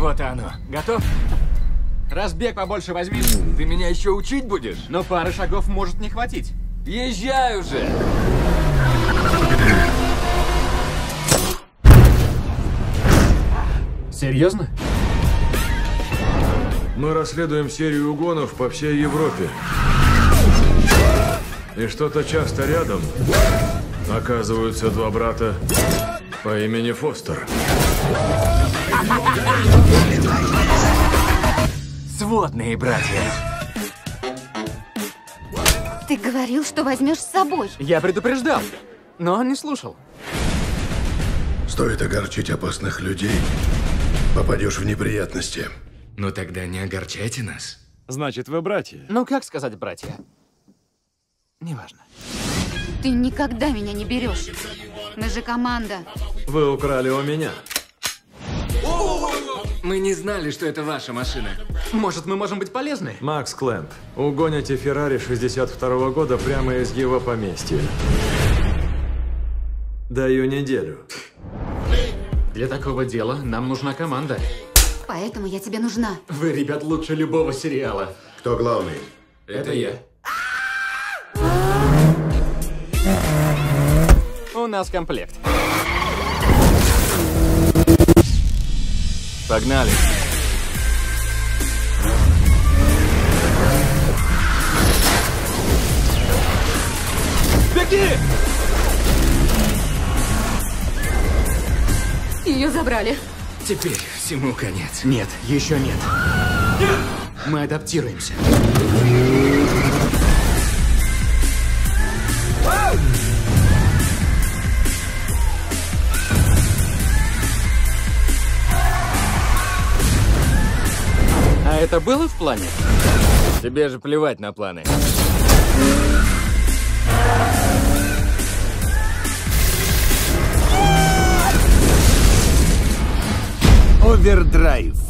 Вот и оно. Готов? Разбег побольше возьми. Ты меня еще учить будешь? Но пары шагов может не хватить. Езжай уже! Серьезно? Мы расследуем серию угонов по всей Европе. И что-то часто рядом оказываются два брата по имени Фостер. Сводные братья. Ты говорил, что возьмешь с собой. Я предупреждал, но он не слушал. Стоит огорчить опасных людей, попадешь в неприятности. Ну тогда не огорчайте нас. Значит, вы братья? Ну, как сказать, братья? Неважно. Ты никогда меня не берешь. Мы же команда. Вы украли у меня. Мы не знали, что это ваша машина. Может, мы можем быть полезны? Макс Клэмп. Угоните Феррари 62 года прямо из его поместья. Даю неделю. Для такого дела нам нужна команда. Поэтому я тебе нужна. Вы, ребят, лучше любого сериала. Кто главный? Это я. У нас комплект. Погнали. Беги! Ее забрали. Теперь всему конец. Нет, еще нет. Мы адаптируемся. Это было в плане? Тебе же плевать на планы. Овердрайв.